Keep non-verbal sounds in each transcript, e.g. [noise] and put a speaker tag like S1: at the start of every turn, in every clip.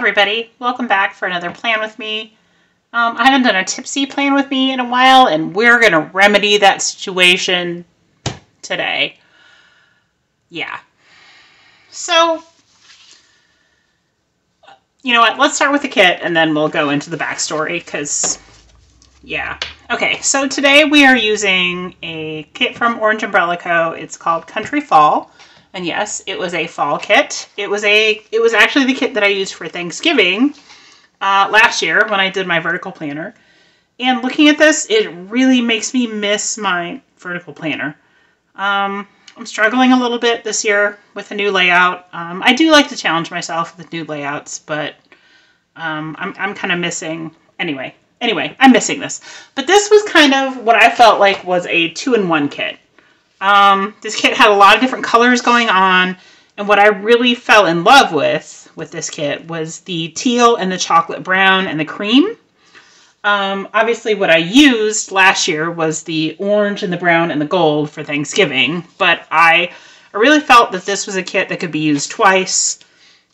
S1: everybody, welcome back for another plan with me. Um, I haven't done a tipsy plan with me in a while, and we're going to remedy that situation today. Yeah. So, you know what? Let's start with the kit, and then we'll go into the backstory, because, yeah. Okay, so today we are using a kit from Orange Umbrella Co. It's called Country Fall. And yes, it was a fall kit. It was a it was actually the kit that I used for Thanksgiving uh, last year when I did my vertical planner. And looking at this, it really makes me miss my vertical planner. Um, I'm struggling a little bit this year with a new layout. Um, I do like to challenge myself with new layouts, but um, I'm, I'm kind of missing. Anyway, anyway, I'm missing this. But this was kind of what I felt like was a two-in-one kit. Um, this kit had a lot of different colors going on, and what I really fell in love with with this kit was the teal and the chocolate brown and the cream. Um, obviously, what I used last year was the orange and the brown and the gold for Thanksgiving, but I, I really felt that this was a kit that could be used twice.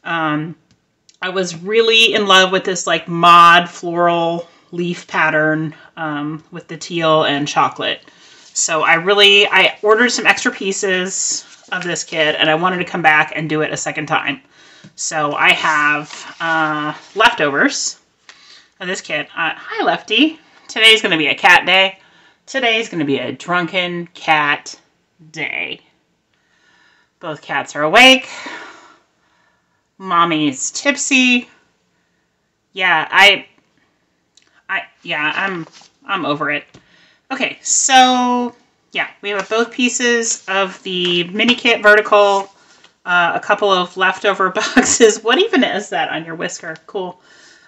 S1: Um, I was really in love with this like mod floral leaf pattern um, with the teal and chocolate. So I really, I ordered some extra pieces of this kit and I wanted to come back and do it a second time. So I have uh, leftovers of this kit. Uh, hi, Lefty. Today's going to be a cat day. Today's going to be a drunken cat day. Both cats are awake. Mommy's tipsy. Yeah, I, I, yeah, I'm, I'm over it. Okay, so yeah, we have both pieces of the mini kit vertical, uh, a couple of leftover [laughs] boxes. What even is that on your whisker? Cool.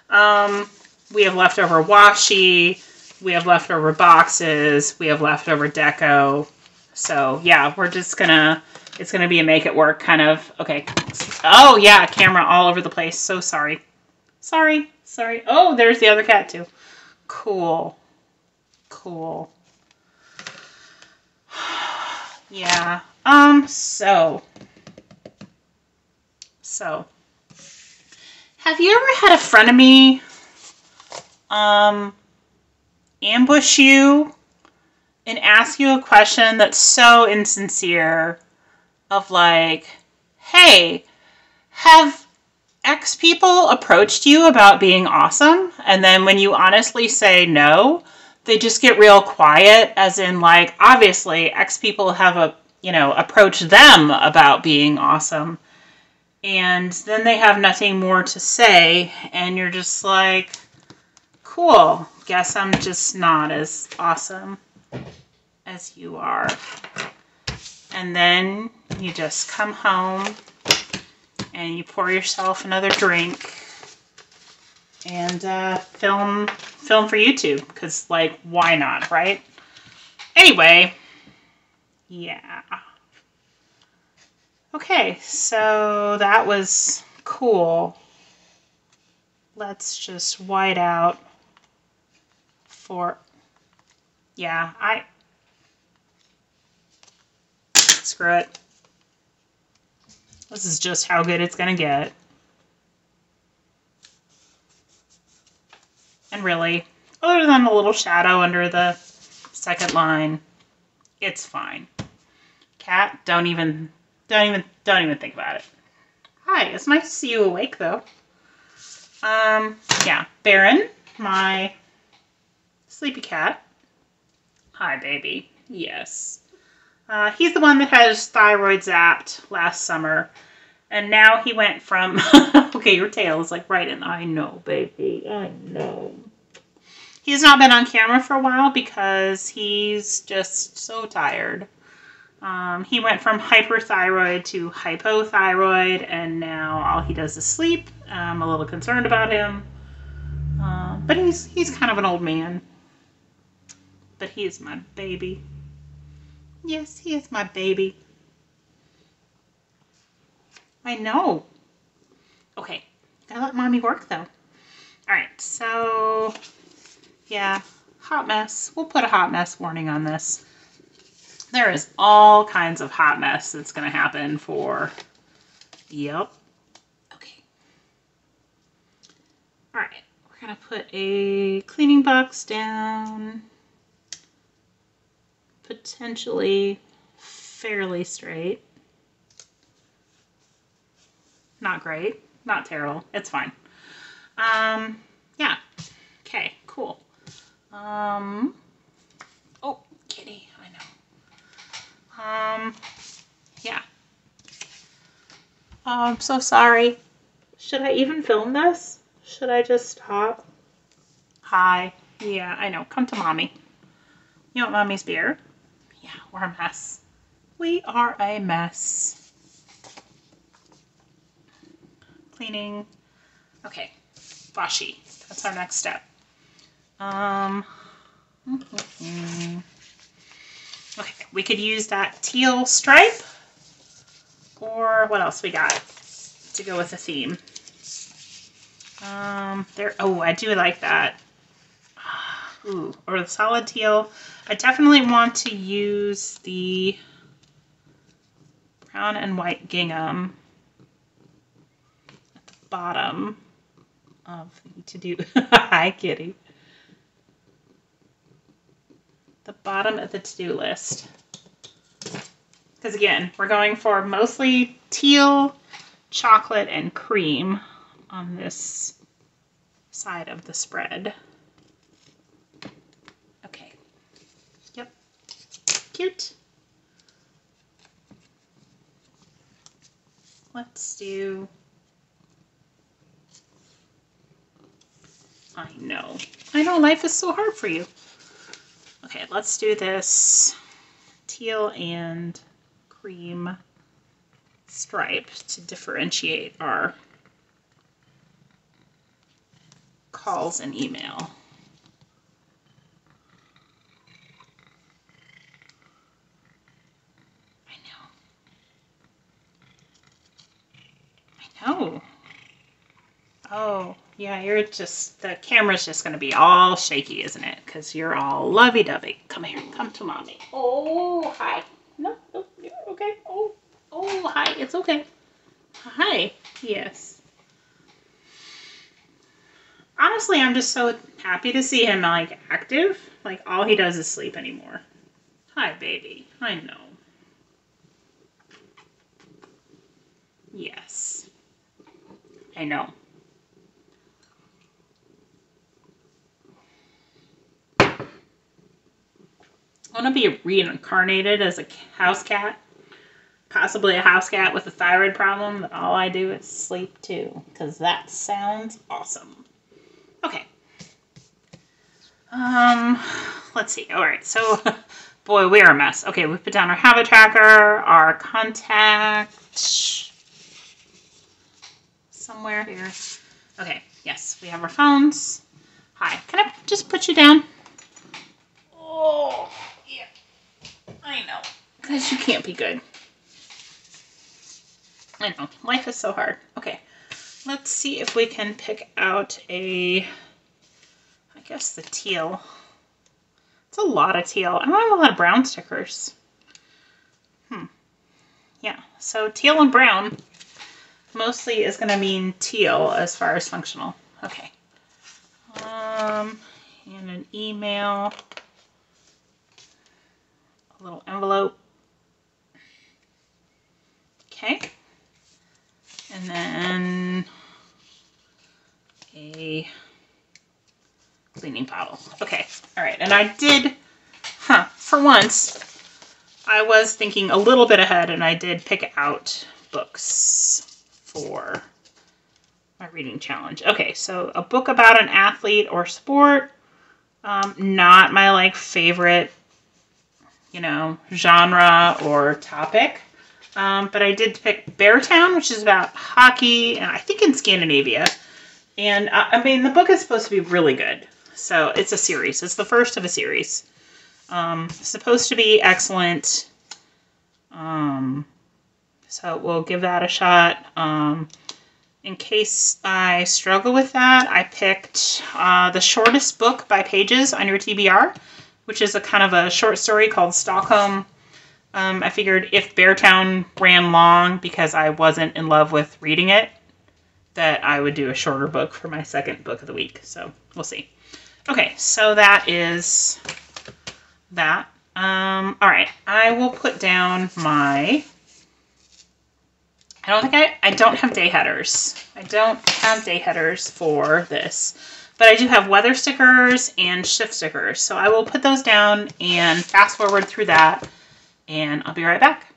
S1: Um, we have leftover washi. We have leftover boxes. We have leftover deco. So yeah, we're just gonna, it's gonna be a make it work kind of, okay. Oh yeah, camera all over the place. So sorry. Sorry, sorry. Oh, there's the other cat too. Cool. Cool. [sighs] yeah. Um, so. So. Have you ever had a frenemy um ambush you and ask you a question that's so insincere of like, hey, have X people approached you about being awesome? And then when you honestly say no, they just get real quiet, as in, like, obviously, X people have a, you know, approached them about being awesome. And then they have nothing more to say, and you're just like, cool, guess I'm just not as awesome as you are. And then you just come home and you pour yourself another drink and uh, film film for YouTube because like why not, right? Anyway, yeah. Okay, so that was cool. Let's just white out for yeah, I screw it. This is just how good it's gonna get. And really, other than a little shadow under the second line, it's fine. Cat, don't even, don't even, don't even think about it. Hi, it's nice to see you awake though. Um, yeah, Baron, my sleepy cat. Hi, baby. Yes. Uh, he's the one that has thyroid zapped last summer. And now he went from, [laughs] okay, your tail is like right in, I know, baby, I know. He's not been on camera for a while because he's just so tired. Um, he went from hyperthyroid to hypothyroid, and now all he does is sleep. I'm a little concerned about him. Uh, but he's, he's kind of an old man. But he is my baby. Yes, he is my baby. I know. Okay, gotta let mommy work though. Alright, so yeah, hot mess. We'll put a hot mess warning on this. There is all kinds of hot mess that's gonna happen for, yep. Okay. All right, we're gonna put a cleaning box down, potentially fairly straight. Not great, not terrible, it's fine. Um, yeah, okay, cool. Um, oh, kitty, I know. Um, yeah. Oh, I'm so sorry. Should I even film this? Should I just stop? Hi. Yeah, I know. Come to mommy. You want mommy's beer? Yeah, we're a mess. We are a mess. Cleaning. Okay. Washi. That's our next step. Um. Okay, we could use that teal stripe. Or what else we got to go with the theme? Um, there. Oh, I do like that. Ooh, or the solid teal. I definitely want to use the brown and white gingham at the bottom of the to do. [laughs] Hi, kitty. The bottom of the to do list. Because again, we're going for mostly teal, chocolate, and cream on this side of the spread. Okay. Yep. Cute. Let's do... I know. I know life is so hard for you. Okay, let's do this teal and cream stripe to differentiate our calls and email. I know. I know. Oh, yeah, you're just, the camera's just going to be all shaky, isn't it? Because you're all lovey-dovey. Come here, come to mommy. Oh, hi. No, no, you're okay. Oh, oh, hi, it's okay. Hi, yes. Honestly, I'm just so happy to see him, like, active. Like, all he does is sleep anymore. Hi, baby. I know. Yes. I know. I want to be reincarnated as a house cat. Possibly a house cat with a thyroid problem that all I do is sleep too. Because that sounds awesome. Okay. Um, let's see. All right. So, [laughs] boy, we are a mess. Okay, we put down our habit tracker, our contact somewhere here. Okay. Yes, we have our phones. Hi. Can I just put you down? Oh. I know. Because you can't be good. I know. Life is so hard. Okay. Let's see if we can pick out a, I guess the teal. It's a lot of teal. I don't have a lot of brown stickers. Hmm. Yeah. So teal and brown mostly is going to mean teal as far as functional. Okay. Um, and an email little envelope. Okay. And then a cleaning bottle. Okay. All right. And I did, huh, for once, I was thinking a little bit ahead and I did pick out books for my reading challenge. Okay. So a book about an athlete or sport. Um, not my like favorite you know, genre or topic. Um, but I did pick Beartown, which is about hockey, and I think in Scandinavia. And uh, I mean, the book is supposed to be really good. So it's a series. It's the first of a series. Um, supposed to be excellent. Um, so we'll give that a shot. Um, in case I struggle with that, I picked uh, the shortest book by pages on your TBR which is a kind of a short story called Stockholm. Um, I figured if Beartown ran long because I wasn't in love with reading it, that I would do a shorter book for my second book of the week. So we'll see. Okay, so that is that. Um, all right, I will put down my. I don't think I. I don't have day headers. I don't have day headers for this, but I do have weather stickers and shift stickers. So I will put those down and fast forward through that, and I'll be right back.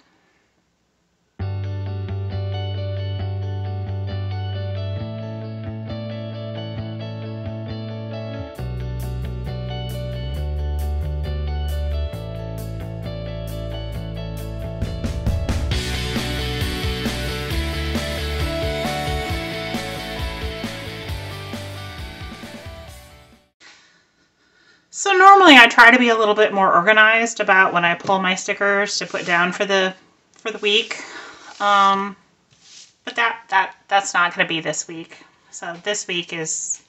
S1: Try to be a little bit more organized about when I pull my stickers to put down for the for the week. Um, but that that that's not going to be this week. So this week is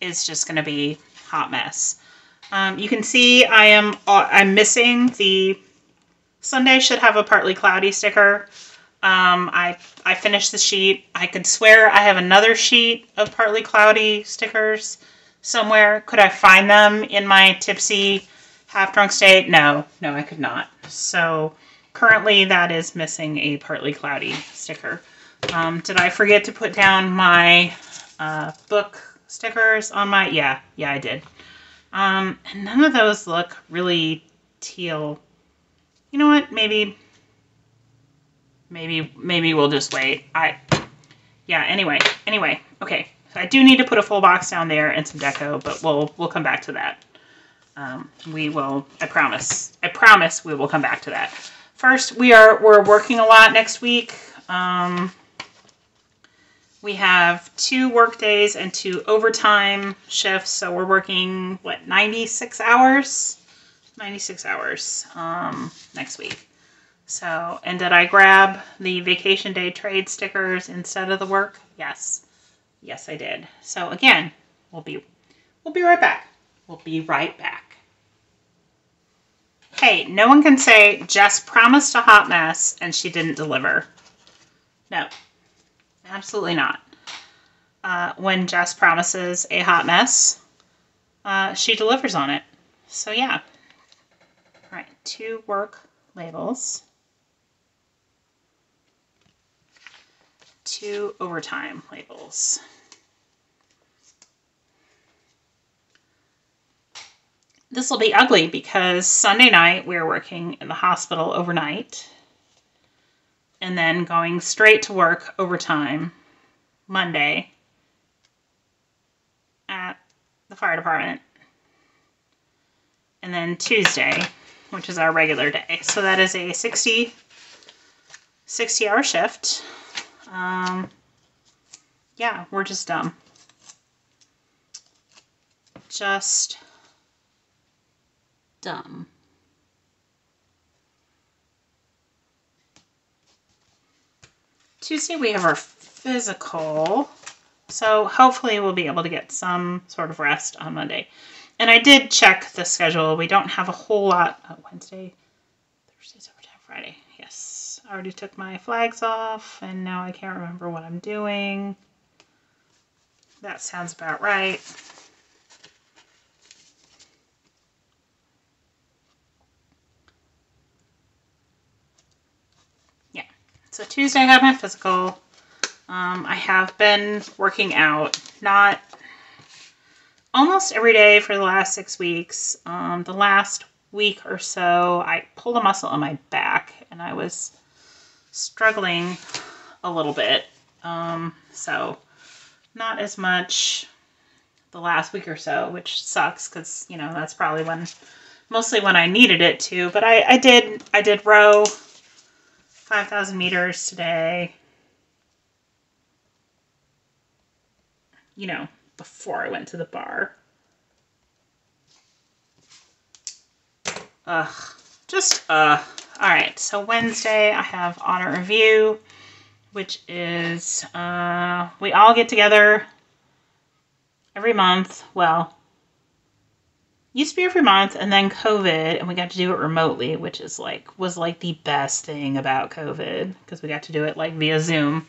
S1: is just going to be hot mess. Um, you can see I am uh, I'm missing the Sunday should have a partly cloudy sticker. Um, I I finished the sheet. I could swear I have another sheet of partly cloudy stickers somewhere? Could I find them in my tipsy half drunk state? No, no, I could not. So currently that is missing a partly cloudy sticker. Um, did I forget to put down my uh, book stickers on my, yeah, yeah, I did. Um, and none of those look really teal. You know what? Maybe, maybe, maybe we'll just wait. I, yeah, anyway, anyway, okay. I do need to put a full box down there and some deco, but we'll we'll come back to that. Um, we will. I promise. I promise we will come back to that. First, we are we're working a lot next week. Um, we have two work days and two overtime shifts, so we're working what 96 hours, 96 hours um, next week. So, and did I grab the vacation day trade stickers instead of the work? Yes. Yes, I did. So again, we'll be we'll be right back. We'll be right back. Hey, no one can say Jess promised a hot mess and she didn't deliver. No, absolutely not. Uh, when Jess promises a hot mess, uh, she delivers on it. So yeah. All right, two work labels. Two overtime labels. this will be ugly because Sunday night we are working in the hospital overnight and then going straight to work overtime Monday at the fire department. And then Tuesday, which is our regular day. So that is a 60, 60 hour shift. Um, yeah, we're just dumb. Just dumb. Tuesday we have our physical, so hopefully we'll be able to get some sort of rest on Monday. And I did check the schedule. We don't have a whole lot. Oh, Wednesday, Thursday, Saturday, Friday. Yes, I already took my flags off, and now I can't remember what I'm doing. That sounds about right. Yeah, so Tuesday I had my physical. Um, I have been working out, not almost every day for the last six weeks. Um, the last week or so, I pulled a muscle on my back and I was struggling a little bit. Um, so not as much the last week or so, which sucks because, you know, that's probably when, mostly when I needed it to, but I, I did, I did row 5,000 meters today. You know, before I went to the bar. Ugh, just, uh, alright, so Wednesday I have honor review, which is, uh, we all get together every month. Well, used to be every month and then covid and we got to do it remotely which is like was like the best thing about covid because we got to do it like via zoom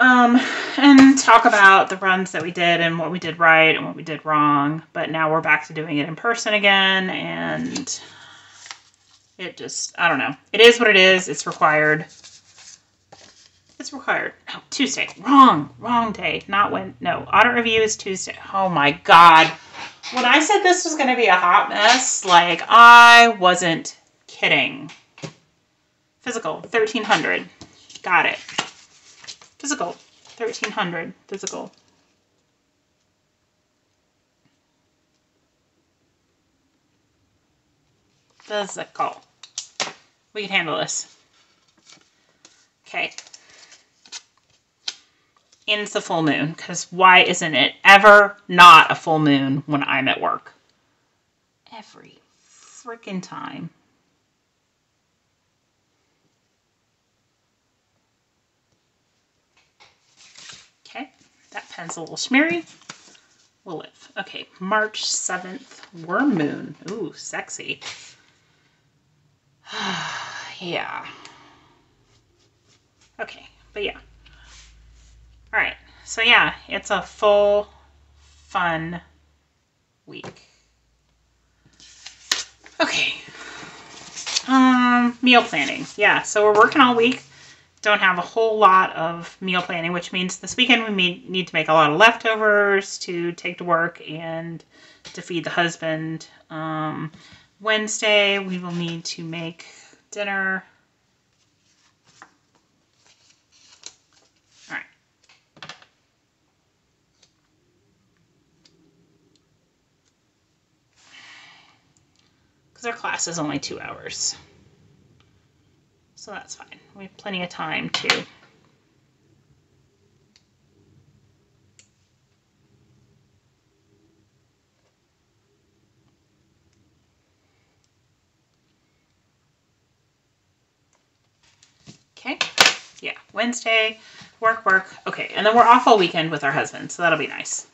S1: Um, and talk about the runs that we did and what we did right and what we did wrong. But now we're back to doing it in person again, and it just, I don't know. It is what it is. It's required. It's required. No, Tuesday. Wrong. Wrong day. Not when. No, audit review is Tuesday. Oh my God. When I said this was going to be a hot mess, like, I wasn't kidding. Physical, 1300. Got it. Physical, 1300. Physical. Physical. We can handle this. Okay. And it's a full moon, because why isn't it ever not a full moon when I'm at work? Every freaking time. Okay, that pen's a little smeary. We'll live. Okay, March 7th, worm moon. Ooh, sexy. [sighs] yeah. Okay, but yeah. All right, so yeah, it's a full, fun week. Okay. Um, meal planning. Yeah, so we're working all week. Don't have a whole lot of meal planning, which means this weekend we may, need to make a lot of leftovers to take to work and to feed the husband. Um, Wednesday, we will need to make dinner. All right. Because our class is only two hours. So that's fine. We have plenty of time to Okay. Yeah. Wednesday, work, work. Okay. And then we're off all weekend with our husband. So that'll be nice.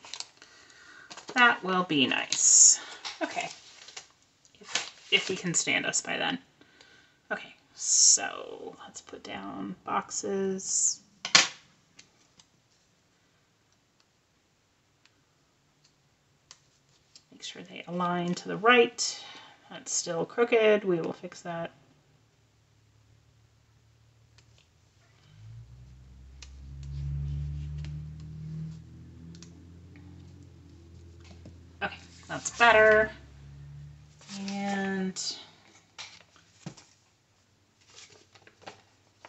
S1: That will be nice. Okay. If, if he can stand us by then. Okay. So let's put down boxes. Make sure they align to the right. That's still crooked. We will fix that. Okay, that's better. And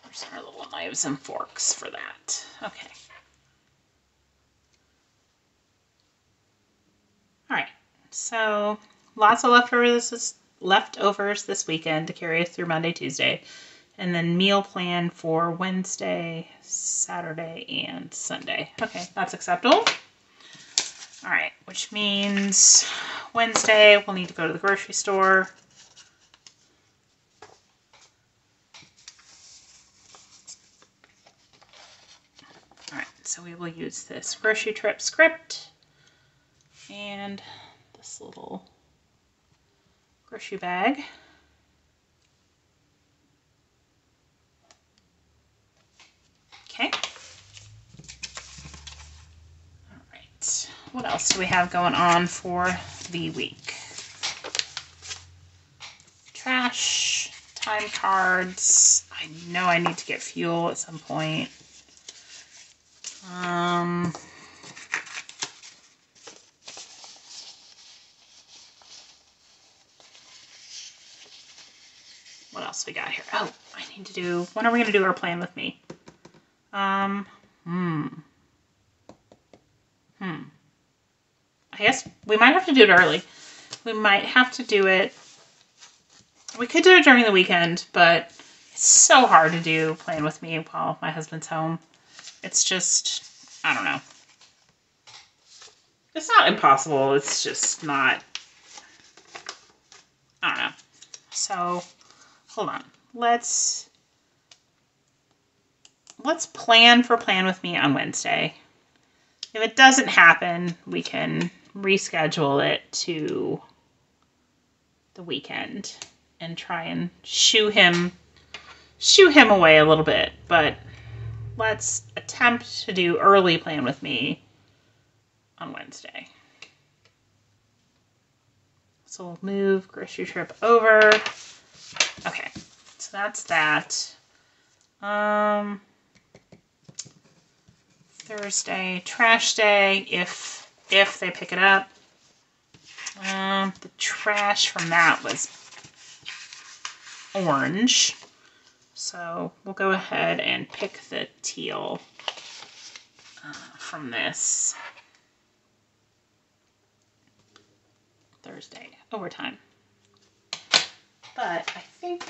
S1: there's our little knives and forks for that. Okay. All right, so lots of leftovers this, leftovers this weekend to carry us through Monday, Tuesday, and then meal plan for Wednesday, Saturday, and Sunday. Okay, that's acceptable. All right, which means Wednesday we'll need to go to the grocery store. All right, so we will use this grocery trip script and this little grocery bag. Okay. All right. Do we have going on for the week? Trash, time cards. I know I need to get fuel at some point. Um, what else we got here? Oh, I need to do. When are we going to do our plan with me? Um. Hmm. I guess we might have to do it early. We might have to do it. We could do it during the weekend, but it's so hard to do plan with me while my husband's home. It's just, I don't know. It's not impossible. It's just not. I don't know. So, hold on. Let's let's plan for plan with me on Wednesday. If it doesn't happen, we can reschedule it to the weekend and try and shoo him shoo him away a little bit, but let's attempt to do early plan with me on Wednesday. So we'll move grocery trip over. Okay, so that's that. Um, Thursday, trash day, if if they pick it up. Um, the trash from that was orange. So we'll go ahead and pick the teal uh, from this. Thursday, overtime. But I think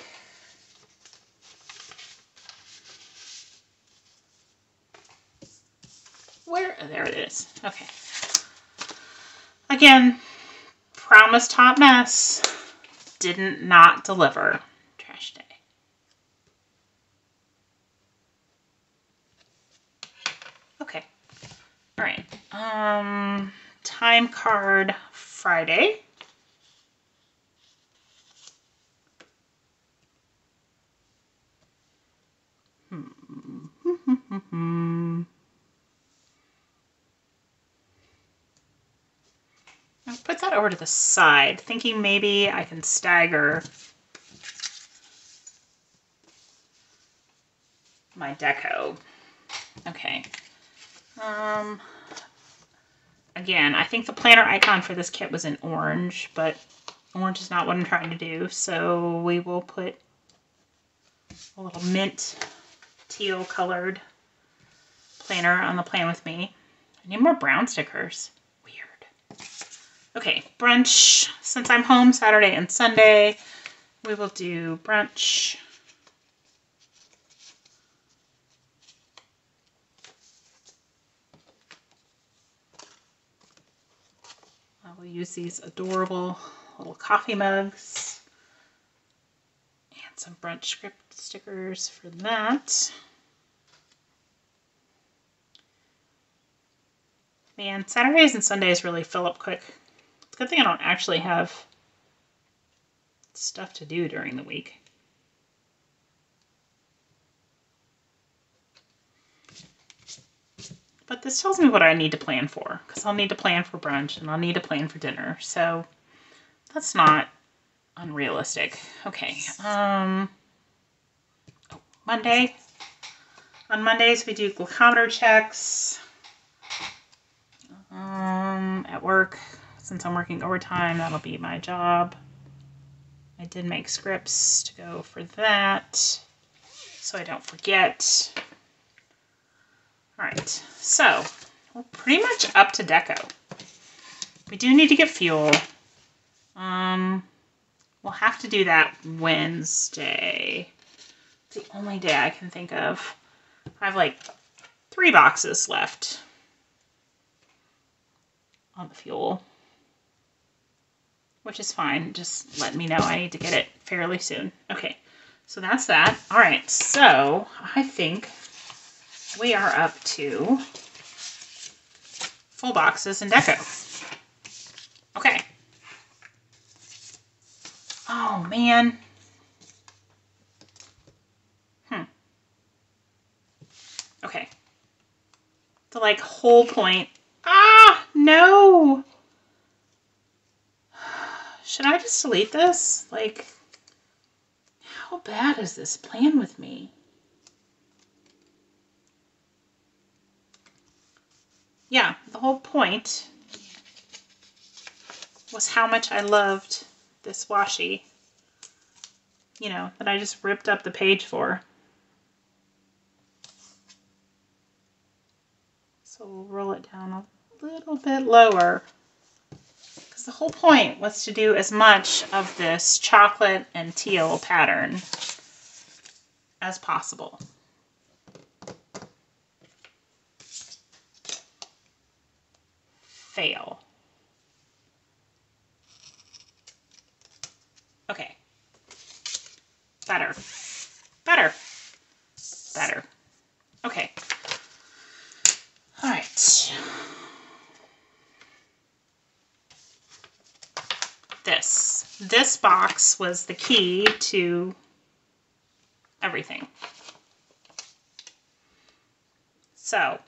S1: where oh, there it is. Okay. Again, promised hot mess. Didn't not deliver. Trash day. Okay. All right. Um, time card Friday. I'll put that over to the side, thinking maybe I can stagger my deco. Okay. Um, again, I think the planner icon for this kit was in orange, but orange is not what I'm trying to do. So we will put a little mint teal colored planner on the plan with me. I need more brown stickers. Okay, brunch. Since I'm home Saturday and Sunday, we will do brunch. I will use these adorable little coffee mugs and some brunch script stickers for that. Man, Saturdays and Sundays really fill up quick. Good thing I don't actually have stuff to do during the week. But this tells me what I need to plan for, because I'll need to plan for brunch and I'll need to plan for dinner. So that's not unrealistic. Okay. Um, Monday. On Mondays, we do glucometer checks. Um, at work, since I'm working overtime, that'll be my job. I did make scripts to go for that, so I don't forget. All right, so we're pretty much up to deco. We do need to get fuel. Um, we'll have to do that Wednesday. It's the only day I can think of. I have like three boxes left on the fuel, which is fine. Just let me know I need to get it fairly soon. Okay, so that's that. All right, so I think we are up to full boxes and deco. Okay. Oh, man. Hmm. Okay. The, like, whole point Ah, no. Should I just delete this? Like, how bad is this plan with me? Yeah, the whole point was how much I loved this washi. You know, that I just ripped up the page for. So we'll roll it down a little bit lower. The whole point was to do as much of this chocolate and teal pattern as possible. Fail. Okay. Better. Better. Better. Okay. All right. This. This box was the key to everything. So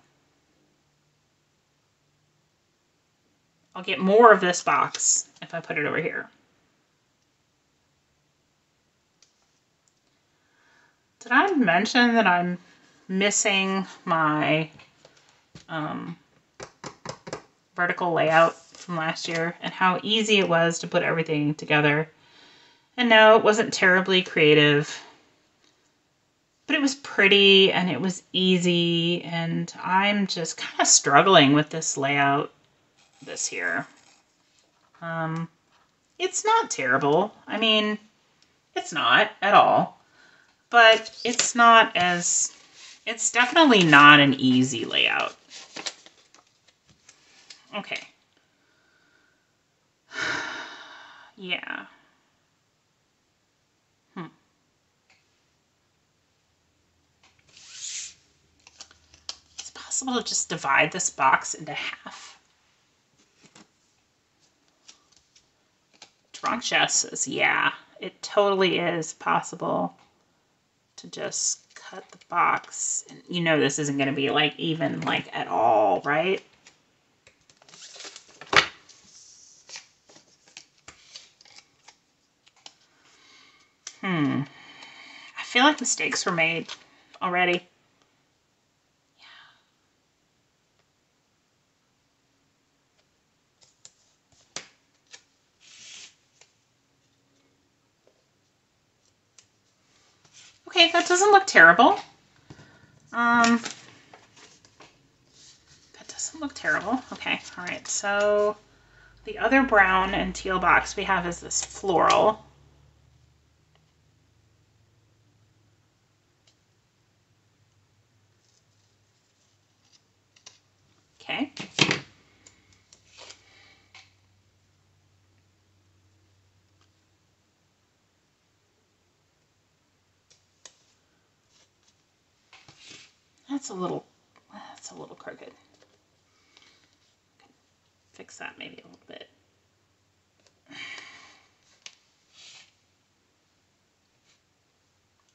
S1: I'll get more of this box if I put it over here. Did I mention that I'm missing my um, vertical layout from last year and how easy it was to put everything together? And no, it wasn't terribly creative, but it was pretty and it was easy. And I'm just kind of struggling with this layout this year. Um, it's not terrible. I mean, it's not at all, but it's not as, it's definitely not an easy layout. Okay. [sighs] yeah. Possible to just divide this box into half. Drunk Jess says, yeah, it totally is possible to just cut the box. And you know this isn't going to be like even like at all, right? Hmm. I feel like mistakes were made already. Okay, that doesn't look terrible. Um, that doesn't look terrible. Okay, all right. So the other brown and teal box we have is this floral. Okay. That's a little, that's a little crooked. Fix that maybe a little bit.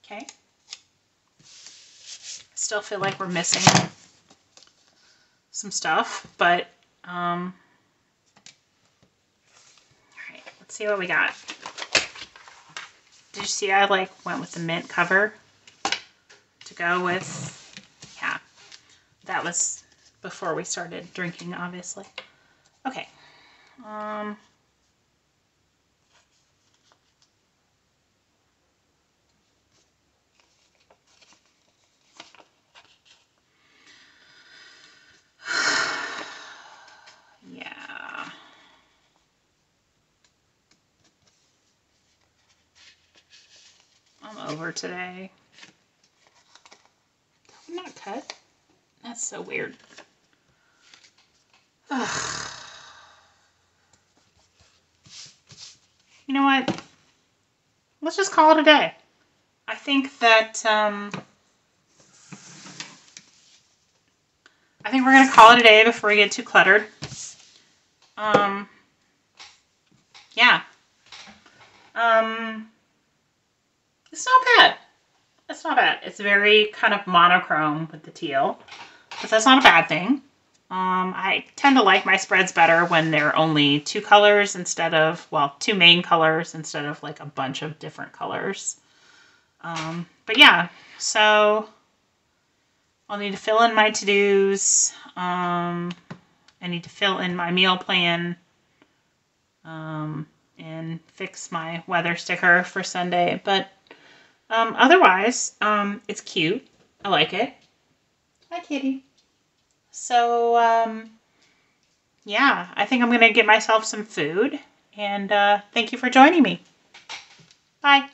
S1: Okay. Still feel like we're missing some stuff, but um, all right, let's see what we got. Did you see I like went with the mint cover to go with was before we started drinking, obviously. Okay. Um, [sighs] yeah. I'm over today. I'm not cut. That's so weird. Ugh. You know what? Let's just call it a day. I think that, um, I think we're going to call it a day before we get too cluttered. Um, yeah. Um, it's not bad. It's not bad. It's very kind of monochrome with the teal but that's not a bad thing. Um, I tend to like my spreads better when they're only two colors instead of, well, two main colors instead of like a bunch of different colors. Um, but yeah, so I'll need to fill in my to-dos. Um, I need to fill in my meal plan um, and fix my weather sticker for Sunday. But um, otherwise, um, it's cute. I like it. Hi, kitty. So, um, yeah, I think I'm going to get myself some food. And uh, thank you for joining me. Bye.